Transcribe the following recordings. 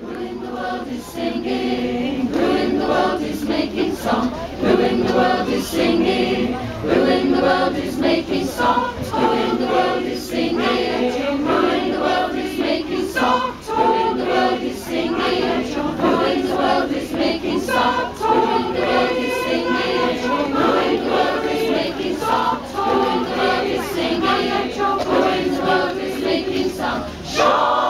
Who in the world is singing? Who in the world is making song? Who in the world is singing? Who in the world is making song? Who in the world is singing? Who in the world is making song? Who in the world is singing? Who in the world is making song? Who in the world is singing? Who in the world is making song? Who the world is singing? Who the world is making song? Shiru,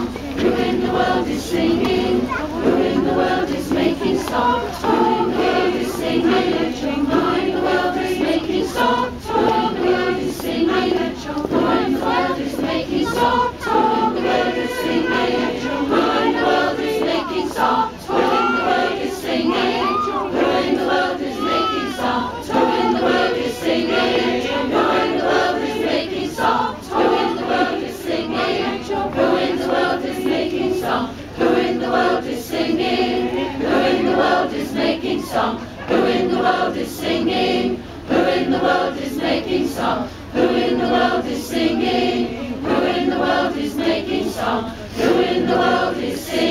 making song? Who in the world is singing? Who in the world is making song? Who in the world is singing? Who in the world is making song? Who in the world is singing?